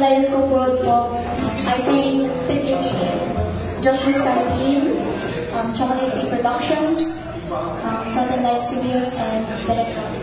nais ko po po, I think PPP, Joshua Stampin, um, Chocolate Productions, um, Southern Light Studios, and Direct